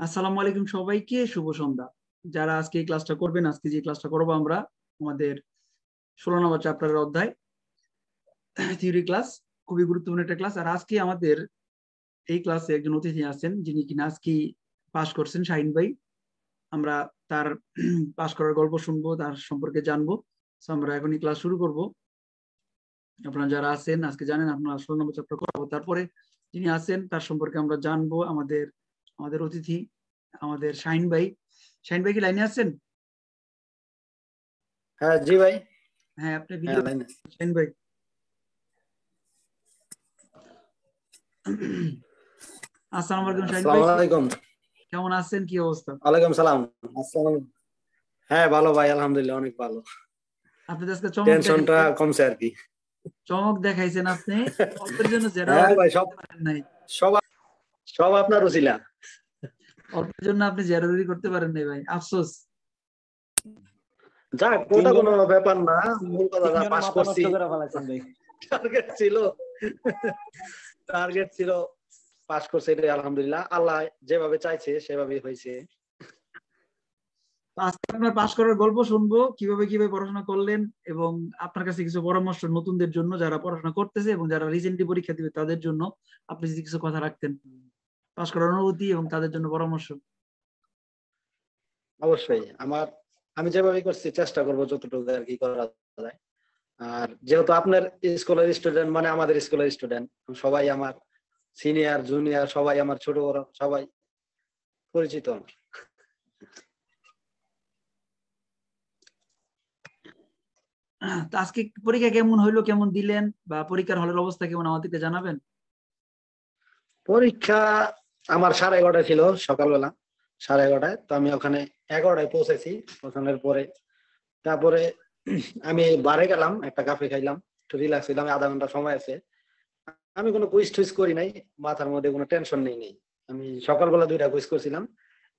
আসসালামু আলাইকুম সবাইকে, শুভ সন্ধ্যা। যারা আজকে এই ক্লাসটা করবেন, আজকে যে ক্লাসটা করব আমরা, আমাদের ষোলো নম্বর চ্যাপ্টারের অধ্যায় থিওরি ক্লাস খুবই গুরুত্বপূর্ণ একটা ক্লাস আর আজকে আমাদের এই ক্লাসে একজন অতিথি আছেন, যিনি কিনা আজকে পাশ করছেন, শাহিন ভাই। আমরা তার পাশ করার গল্প শুনব, তার সম্পর্কে জানব। আমরা এখনই ক্লাস শুরু করব। আপনারা যারা আছেন, আজকে জানেন, আপনারা ষোলো নম্বর চ্যাপ্টার করাবো। তারপরে যিনি আছেন, তার সম্পর্কে আমরা জানব, আমাদের আমাদের অতিথি আমাদের শাহিন ভাই। শাহিন ভাই কি লাইনে আছেন? হ্যাঁ জি ভাই। হ্যাঁ আপনি হ্যাঁ ভিডিও লাইনে শাহিন ভাই। আসসালামু আলাইকুম শাহিন ভাই। আসসালামু আলাইকুম। কেমন আছেন? কি অবস্থা? ওয়ালাইকুম সালাম। আসসালাম হ্যাঁ ভালো ভাই আলহামদুলিল্লাহ অনেক ভালো। আপনি আজকে চমক টেনশনটা কমছে আর কি। চমক দেখাইছেন আপনি? অল্পের জন্য যারা হ্যাঁ ভাই সব নাই। সব সব আপনার উচিলা। অল্পের জন্য আপনি জেরারি করতে পারেন নাই ভাই আফসোস। যাক ওটা কোনো ব্যাপার না মূল কথা তিনজনের পাস করছি। টার্গেট ছিল টার্গেট ছিল পাস করছে এটাই আলহামদুলিল্লাহ। আল্লাহ যেভাবে চাইছে সেভাবেই হয়েছে। আজকে আপনার পাশ করার গল্প শুনব কীভাবে কীভাবে পড়াশোনা করলেন এবং আপনার কাছে কিছু পরামর্শ নতুনদের জন্য যারা পড়াশোনা করতেছে এবং যারা রিসেন্টলি পরীক্ষা দিবে তাদের জন্য আপনি যদি কিছু কথা রাখতেন। পাশ করার অনুভূতি এবং তাদের জন্য পরামর্শ। অবশ্যই আমার আমি যেভাবে করছি চেষ্টা করব যতটুকু আর কি করা যায়। আর যেহেতু আপনার স্কুলের স্টুডেন্ট মানে আমাদের স্কুলের স্টুডেন্ট সবাই আমার সিনিয়র জুনিয়র সবাই আমার ছোট বড় সবাই পরিচিত আমার। আজকে পরীক্ষা কেমন হইল কেমন দিলেন বা পরীক্ষার হলের অবস্থা কেমন আমাদেরকে জানাবেন? পরীক্ষা আমার সাড়ে এগারোটায় ছিল সকালবেলা, সাড়ে এগারোটায়। তো আমি ওখানে এগারোটায় পৌঁছেছি, পৌঁছানোর পরে। তারপরে আমি বারে গেলাম, একটা কাফে খাইলাম, একটু রিল্যাক্স হইলাম, আধা ঘণ্টা সময় আছে। আমি কোনো কুইজ টুইজ করি নাই, মাথার মধ্যে কোনো টেনশন নেই নেই। আমি সকালবেলা দুইটা কুইজ করছিলাম,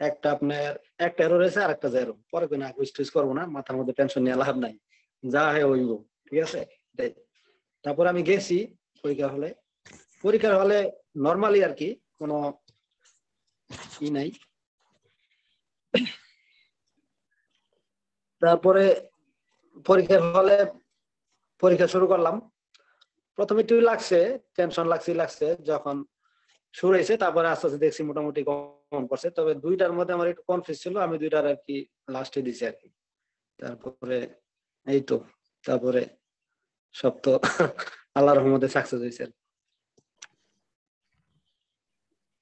একটা আপনার, একটা এরো রয়েছে আর একটা জেরো পরে কই না কুইজ টুইজ করব না, মাথার মধ্যে টেনশন নিয়ে লাভ নাই। যা হয় হইব, ঠিক আছে। তারপর আমি গেছি পরীক্ষা হলে। পরীক্ষার হলে নর্মালি আর কি কোনো ই নাই তারপরে পরীক্ষার হলে পরীক্ষা শুরু করলাম। প্রথমে একটু লাগছে টেনশন লাগছে লাগছে, যখন শুরু হয়েছে, তারপরে আস্তে আস্তে দেখছি মোটামুটি কম করছে। তবে দুইটার মধ্যে আমার একটু কনফিউজ ছিল, আমি দুইটার আর কি লাস্টে দিছি আর কি। তারপরে এই তো, তারপরে সব তো আল্লাহ রহমতে সাকসেস হয়েছে আর কি।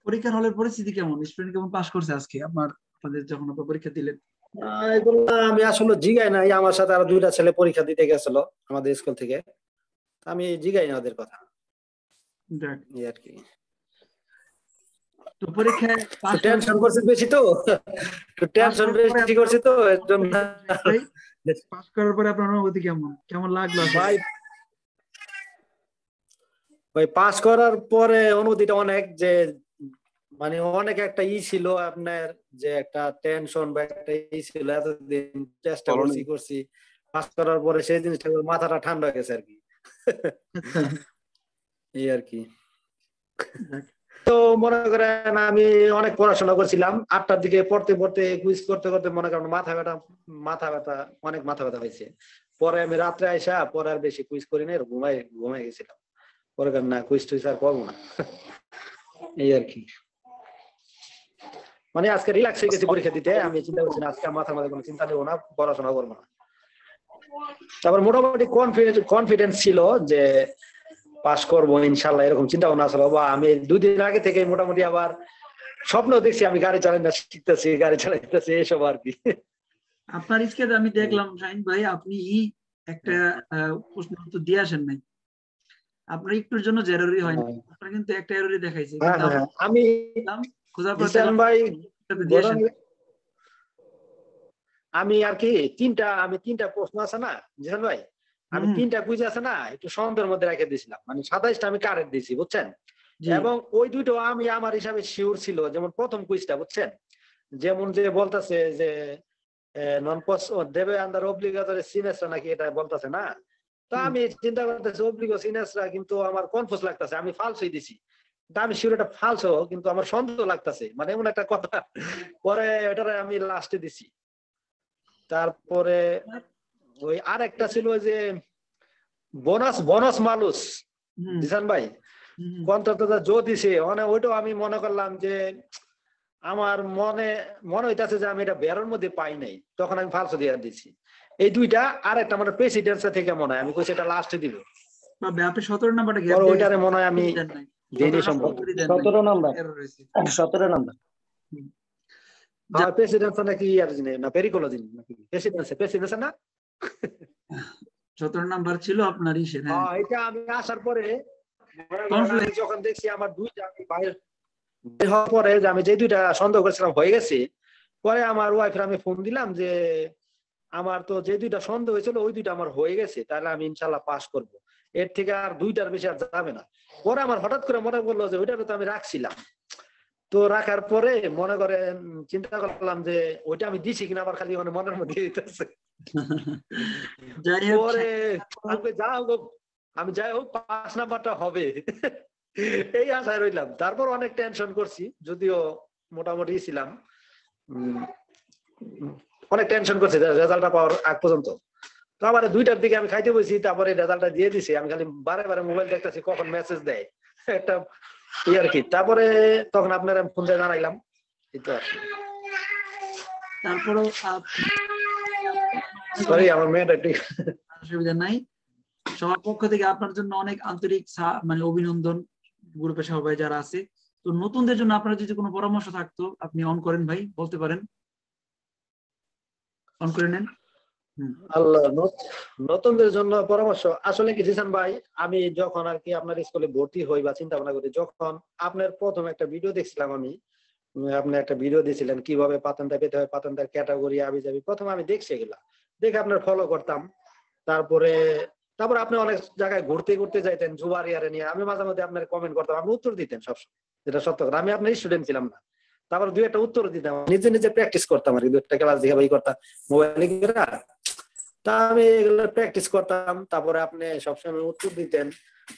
পরীক্ষার হলের পরিস্থিতি কেমন? স্টুডেন্ট কেমন পাশ করছে আজকে? আপনার আপনাদের যখন আপনার পরীক্ষা দিলেন? এগুলো আমি আসলে জিগাই নাই। আমার সাথে আরও দুইটা ছেলে পরীক্ষা দিতে গেছিল আমাদের স্কুল থেকে। আমি জিগাই না ওদের কথা। আর কি। তো পরীক্ষায় টেনশন করছে বেশি তো। টেনশন বেশি করছি তো করার পরে আপনার অনুভূতি কেমন? কেমন লাগল আসলে? ভাই ভাই পাস করার পরে অনুভূতিটা অনেক যে মানে অনেক একটা ই ছিল আপনার যে একটা টেনশন বা একটা ই ছিল এতদিন চেষ্টা করছি করছি। পাস করার পরে সেই জিনিসটা মাথাটা ঠান্ডা হয়ে গেছে আর কি। এই আর কি। তো মনে করেন আমি অনেক পড়াশোনা করছিলাম আটটার দিকে পড়তে পড়তে কুইজ করতে করতে মনে করেন মাথা ব্যথা মাথা ব্যথা অনেক মাথা ব্যথা হয়েছে। পরে আমি রাত্রে আইসা পরে আর বেশি কুইজ করি না ঘুমাই ঘুমাই গেছিলাম। পরে না কুইজ টুইজ আর করব না। এই আর কি। মানে আজকে রিল্যাক্স হয়ে গেছি পরীক্ষা দিতে আমি চিন্তা করছি না আজকে মাথার মধ্যে কোনো চিন্তা নেব না পড়াশোনা করব না। তারপর মোটামুটি কনফিডেন্স ছিল যে পাস করব ইনশাল্লাহ এরকম চিন্তা ভাবনা আসলো বা আমি দুই দিন আগে থেকে মোটামুটি আবার স্বপ্ন দেখছি আমি গাড়ি চালাই না শিখতেছি গাড়ি চালাইতেছি এসব আর কি। আপনার স্কেলে আমি দেখলাম শাহিন ভাই আপনি একটা প্রশ্ন উত্তর দিয়ে আসেন নাই। আপনার একটুর জন্য জেরোরি হয়নি আপনার কিন্তু একটা এরোরি দেখাইছে। হ্যাঁ হ্যাঁ। আমি খোঁজার পর ভাই আমি আর কি তিনটা আমি তিনটা প্রশ্ন আছে না জিসান ভাই? আমি তিনটা কুইজ আছে না একটু সন্দেহের মধ্যে রেখে দিয়েছিলাম মানে সাতাইশটা আমি কারেক্ট দিয়েছি বুঝছেন? এবং ওই দুটো আমি আমার হিসাবে শিওর ছিল যেমন প্রথম কুইজটা বুঝছেন? যেমন যে বলতেছে যে নন দেবে আন্দার অব্লিগাতরি সিনেসরা নাকি এটা বলতেছে না? তো আমি চিন্তা করতেছি অব্লিগো সিনেসরা কিন্তু আমার কনফিউজ লাগতেছে আমি ফালসই দিছি। আমি শিওর এটা ফালসো কিন্তু আমার সন্দেহ লাগতেছে। মানে এমন একটা কথা। পরে এটারে আমি লাস্টে দিছি। তারপরে ওই আর একটা ছিল ওই যে বোনাস বোনাস মালুস। হুম, জিসান ভাই হুম, কন্ট্রাক্টর জো দিছে। মানে ওইটাও আমি মনে করলাম যে আমার মনে মনে হইতাছে যে আমি এটা বেরোর মধ্যে পাই নাই। তখন আমি ফালসো দিয়ে দিছি। এই দুইটা আর একটা মানে প্রেসিডেন্সি থেকে মনে হয়। আমি কইছি এটা লাস্টে দিব। আপনি সতেরো নাম্বারটা ওইটারে মনে হয় আমি দেইনি সম্ভব সতেরো নাম্বার সতেরো নাম্বার প্রেসিডেন্সি নাকি আর না পেরিকোলজি নাকি? প্রেসিডেন্সি প্রেসিডেন্সি না? সতেরো নাম্বার ছিল আপনার ইসের হ্যাঁ এটা আমি আসার পরে যখন দেখছি আমার দুইটা বাইরে হওয়ার পরে যে আমি যে দুইটা সন্দেহ করেছিলাম হয়ে গেছে। পরে আমার ওয়াইফের আমি ফোন দিলাম যে আমার তো যে দুইটা সন্দেহ হয়েছিল ওই দুইটা আমার হয়ে গেছে তাহলে আমি ইনশাল্লাহ পাস করব। এর থেকে আর দুইটার বেশি আর যাবে না। পরে আমার হঠাৎ করে মনে করল যে ওইটা তো আমি রাখছিলাম। তো রাখার পরে মনে করে চিন্তা করলাম যে ওইটা আমি দিছি কিনা আমার খালি মানে মনের মধ্যে হোক পরে আমি যা হোক আমি যাই হোক পাঁচ নাম্বারটা হবে। এই আশায় রইলাম। তারপর অনেক টেনশন করছি যদিও মোটামুটি ছিলাম। অনেক টেনশন করছি রেজাল্টটা পাওয়ার আগ পর্যন্ত। তো আবার দুইটার দিকে আমি খাইতে বসি তারপরে রেজাল্টটা দিয়ে দিছি। আমি খালি বারে বারে মোবাইল দেখতেছি কখন মেসেজ দেয়। একটা ই আর কি। তারপরে তখন আপনার আমি ফোন দিয়ে জানাইলাম। এই তো তারপরেও আপ- সরি আমার মেয়েটা একটু অসুবিধা নাই। সবার পক্ষ থেকে আপনার জন্য অনেক আন্তরিক মানে অভিনন্দন গ্রুপের সবাই যারা আছে। তো নতুনদের জন্য আপনার যদি কোনো পরামর্শ থাকতো আপনি অন করেন ভাই বলতে পারেন। অন করে নেন। আল্লাহ নতুনদের জন্য পরামর্শ। আসলে কি, জিসান ভাই, আমি যখন আর কি আপনার স্কুলে ভর্তি হই বা চিন্তা ভাবনা করি, যখন আপনার প্রথম একটা ভিডিও দেখছিলাম আমি আপনি একটা ভিডিও দিয়েছিলেন কীভাবে পাতনটা পেতে হয় পাতনটার ক্যাটাগরি আবি যাবি প্রথমে আমি দেখছি এগুলা। দেখে আপনার ফলো করতাম। তারপরে তারপরে আপনি অনেক জায়গায় ঘুরতে ঘুরতে যাইতেন জুবার ইয়ারে নিয়ে। আমি মাঝে মধ্যে আপনার কমেন্ট করতাম, আপনি উত্তর দিতেন সবসময়। যেটা সত্য কথা। আমি আপনার স্টুডেন্ট ছিলাম না। তারপর দুই একটা উত্তর দিতাম। নিজে নিজে প্র্যাকটিস করতাম আর কি দু একটা ক্লাস দেখে ভাই করতাম। মোবাইলে তা আমি এগুলো প্র্যাকটিস করতাম তারপরে আপনি সবসময় উত্তর দিতেন।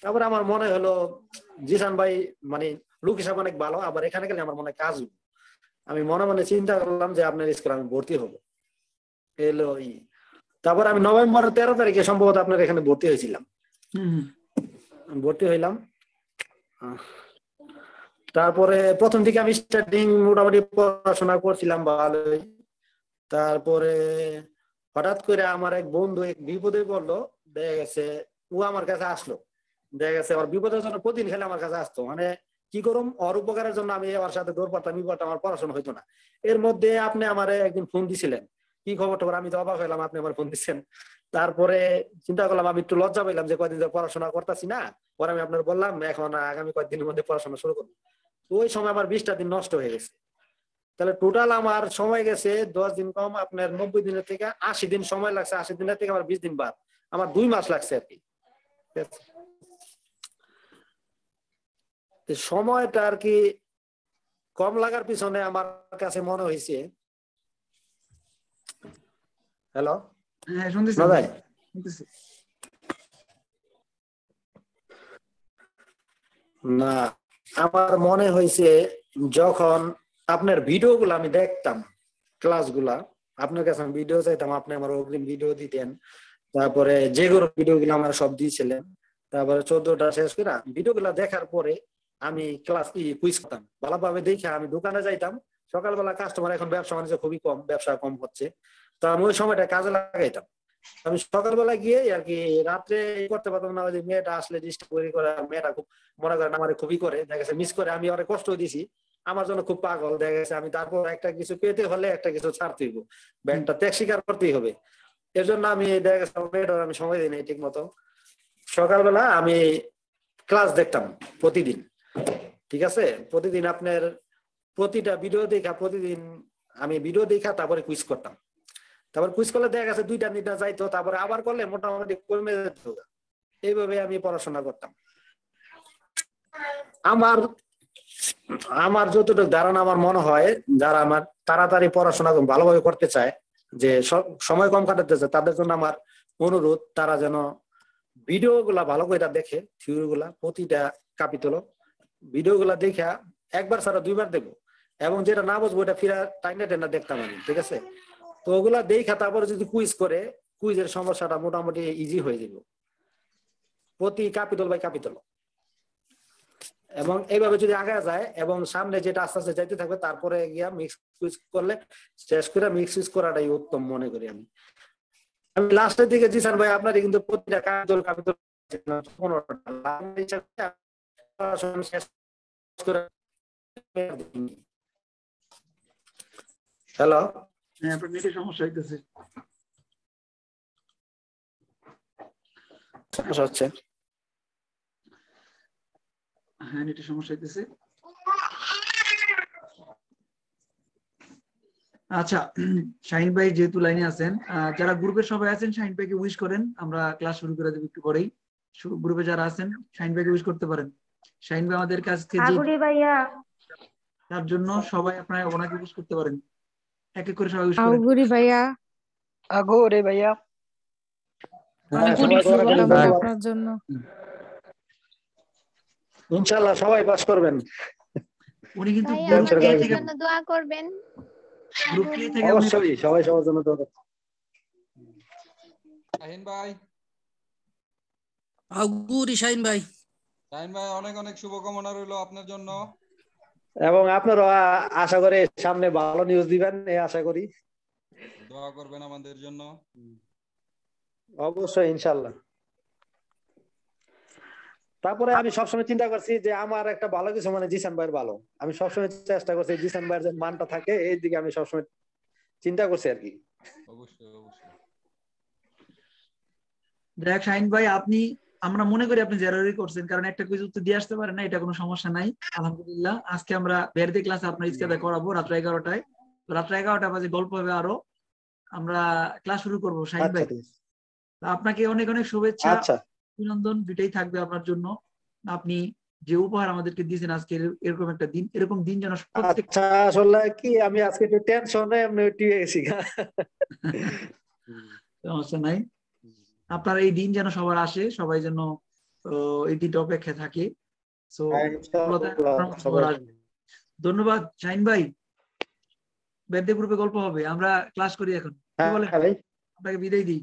তারপরে আমার মনে হলো জিসান ভাই মানে লোক হিসাব অনেক ভালো আবার এখানে গেলে আমার মনে কাজ। আমি মনে মনে চিন্তা করলাম যে আপনার স্কুলে আমি ভর্তি হব। এলো ই। তারপর আমি নভেম্বর তেরো তারিখে সম্ভবত আপনার এখানে ভর্তি হয়েছিলাম। ভর্তি হইলাম। আহ, তারপরে প্রথম দিকে আমি স্টার্টিং মোটামুটি পড়াশোনা করছিলাম ভালোই। তারপরে হঠাৎ করে আমার এক বন্ধু এক বিপদে পড়ল, দেখা গেছে ও আমার কাছে আসলো। দেখা গেছে ওর বিপদের জন্য প্রতিদিন খেলে আমার কাছে আসতো। মানে কি করুম? ওর উপকারের জন্য আমি ওর সাথে দৌড় পারতাম বিপদটা আমার পড়াশোনা হইতো না। এর মধ্যে আপনি আমার একদিন ফোন দিছিলেন। কি খবর টবর? আমি তো অবাক হইলাম আপনি আমার ফোন দিচ্ছেন তারপরে চিন্তা করলাম, আমি একটু লজ্জা পাইলাম যে কয়দিন পড়াশোনা করতেছি না। পরে আমি আপনার বললাম, এখন আগামী কয়েকদিনের মধ্যে পড়াশোনা শুরু করব। ওই সময় আমার বিশটা দিন নষ্ট হয়ে গেছে। তাহলে টোটাল আমার সময় গেছে দশ দিন কম আপনার নব্বই দিনের থেকে আশি দিন সময় লাগছে আশি দিনের থেকে আমার বিশ দিন বাদ। আমার দুই মাস লাগছে আর কি। সময়টা আর কি কম লাগার পিছনে আমার কাছে মনে হয়েছে। হ্যালো? হ্যাঁ। না। আমার মনে হয়েছে যখন আপনার ভিডিও গুলো আমি দেখতাম ক্লাসগুলা আপনার কাছে আমি ভিডিও চাইতাম, আপনি আমার অগ্রিম ভিডিও দিতেন, তারপরে যেগুলো ভিডিও গুলো আমার সব দিয়েছিলেন, তারপরে চোদ্দটা শেষ করে ভিডিও গুলা দেখার পরে আমি ক্লাস ই কুইজ করতাম। ভালোভাবে দেখে আমি দোকানে যাইতাম, সকালবেলা কাস্টমার এখন ব্যবসা বাণিজ্য খুবই কম, ব্যবসা কম হচ্ছে, তো আমি ওই সময়টা কাজে লাগাইতাম। আমি সকালবেলা গিয়ে আর কি রাত্রে করতে পারতাম না, ওই মেয়েটা আসলে ডিস্টার্ব করে করে মেয়েটা খুব, মনে করেন আমার খুবই করে, দেখা গেছে মিস করে, আমি অনেক কষ্ট দিছি। আমার জন্য খুব পাগল, দেখা গেছে আমি তারপর একটা কিছু পেতে হলে একটা কিছু ছাড়তে হইব। ব্যাংকটা ত্যাগ স্বীকার করতেই হবে। এর জন্য আমি, দেখা গেছে মেয়েটার আমি সময় দিই ঠিক মতো সকালবেলা আমি ক্লাস দেখতাম প্রতিদিন, ঠিক আছে? প্রতিদিন আপনার প্রতিটা ভিডিও দেখা, প্রতিদিন আমি ভিডিও দেখা, তারপরে কুইজ করতাম। তারপর কুইজ করলে দেখা গেছে দুইটা নিটা যাইতো, তারপরে আবার করলে মোটামুটি কমে যেত। এইভাবে আমি পড়াশোনা করতাম। আমার আমার যতটুকু ধারণা, আমার মনে হয় যারা আমার তাড়াতাড়ি পড়াশোনা ভালোভাবে করতে চায়, যে সময় কম কাটাতে চায়, তাদের জন্য আমার অনুরোধ, তারা যেন ভিডিও গুলা ভালো করে দেখে থিওরি গুলা প্রতিটা কাপিতল ভিডিও গুলা দেখা একবার ছাড়া দুইবার দেখব। এবং যেটা না বুঝব, ওটা ফিরা টাইনা টেনা দেখতাম আমি, ঠিক আছে? তো ওগুলা দেখা তারপরে যদি কুইজ করে কুইজের সমস্যাটা মোটামুটি ইজি হয়ে যাবে। প্রতি ক্যাপিটাল বাই ক্যাপিটাল এবং এইভাবে যদি আগে যায় এবং সামনে যেটা আস্তে আস্তে যাইতে থাকবে, তারপরে গিয়া মিক্স কুইজ করলে শেষ করে মিক্স কুইজ করাটাই উত্তম মনে করি আমি। আমি লাস্টের দিকে, জিসান ভাই আপনার কিন্তু প্রতিটা ক্যাপিটাল ক্যাপিটাল হ্যালো? হ্যাঁ আপনার নেটের সমস্যা হইতেছে সমস্যা হচ্ছে হ্যাঁ নেটের সমস্যা হইতেছে আচ্ছা শাহিন ভাই যেহেতু লাইনে আছেন আহ, যারা গ্রুপে সবাই আছেন শাহিন ভাইকে উইশ করেন আমরা ক্লাস শুরু করে দেবো একটু পরেই। গ্রুপে যারা আছেন শাহিন ভাইকে উইশ করতে পারেন। শাহিন ভাই আমাদের আগুরি ভাইয়া। তার জন্য সবাই আপনারা ওনাকে উইশ করতে পারেন। এক এক করে সবাই ভাইয়া। আগোরে ভাইয়া। হ্যাঁ, আপনার জন্য। ইনশাল্লাহ সবাই পাস করবেন। উনি কিন্তু দোয়া করবেন। গ্রুপ কে থেকে অবশ্যই সবাই সবার জন্য দোয়া করবেন। শাহিন ভাই। আগুরি শাহিন ভাই। শাহিন ভাই অনেক অনেক শুভকামনা রইল আপনার জন্য। এবং আপনারা আশা করে সামনে ভালো নিউজ দিবেন এই আশা করি। দোয়া করবেন আমাদের জন্য। অবশ্যই ইনশাল্লাহ। তারপরে আমি সবসময় চিন্তা করছি যে আমার একটা ভালো কিছু মানে জিসান ভাইয়ের ভালো। আমি সবসময় চেষ্টা করছি জিসান ভাইয়ের যে মানটা থাকে এই দিকে আমি সবসময় চিন্তা করছি আর কি। অবশ্যই অবশ্যই। দেখ শাহিন ভাই আপনি আমরা মনে করি আপনি জেরারি করছেন কারণ একটা কুইজ উত্তর দিয়ে আসতে পারেন না এটা কোনো সমস্যা নাই আলহামদুলিল্লাহ। আজকে আমরা বেরদে ক্লাসে আপনার ইস্কাদা করাবো রাত্র এগারোটায়। রাত্র এগারোটা বাজে গল্প হবে আরও। আমরা ক্লাস শুরু করব শাহিন আচ্ছা ভাই। আপনাকে অনেক অনেক শুভেচ্ছা আচ্ছা। অভিনন্দন দুটাই থাকবে আপনার জন্য। আপনি যে উপহার আমাদেরকে দিয়েছেন আজকে এরকম একটা দিন এরকম দিন যেন আচ্ছা আসলে কি আমি আজকে একটু টেনশনে ইয়ে গেছি সমস্যা নাই। আপনার এই দিন যেন সবার আসে সবাই যেন এই দিনটা অপেক্ষা থাকে। হ্যাঁ, ধন্যবাদ শাহিন ভাই। বেদে গ্রুপে গল্প হবে। আমরা ক্লাস করি এখন। হ্যাঁ? আপনাকে বিদায় দিই।